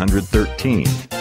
113.